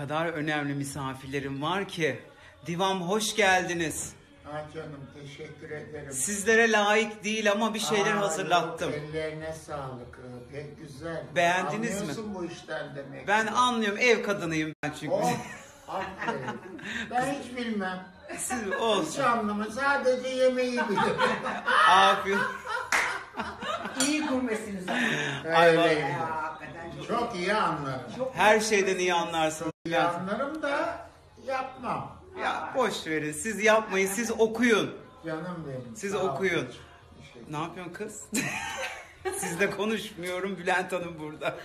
kadar önemli misafirlerim var ki. Divam hoş geldiniz. Ah canım teşekkür ederim. Sizlere layık değil ama bir şeyler Aa, hazırlattım. yok, ellerine sağlık. Ee, Pek güzel. Beğendiniz mi? Anlıyorsun bu işten demek. Ben ki. anlıyorum ev kadınıyım ben çünkü. Oh, aferin. Ben hiç bilmem. Siz Hiç olsun. anlamam. Sadece yemeği bilirim. Afiyet. İyi gurmesiniz ama. Öyleyim. Çok, iyi anlarım. çok Her şeyden iyi anlarsınız. İyi anlarım da yapmam. Ya boş verin. Siz yapmayın. Siz okuyun. Canım benim. Siz sağ okuyun. Teşekkür Ne yapıyorsun kız? Sizle konuşmuyorum. Bülent Hanım burada.